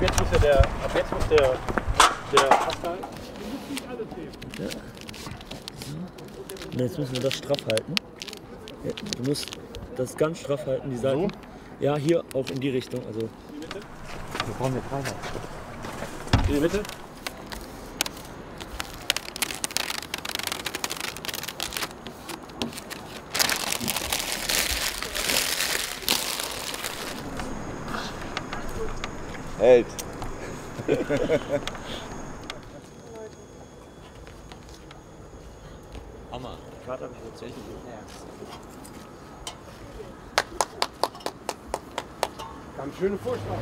jetzt muss ja der, ab jetzt muss der, der Pasta Ja. So. Jetzt müssen wir das straff halten. Ja, du musst das ganz straff halten, die Seiten. Ja, hier auch in die Richtung. Also Wir brauchen jetzt rein. In die Mitte? Hält. Hammer. Karte habe ich tatsächlich. Ganz schöne Vorschlag.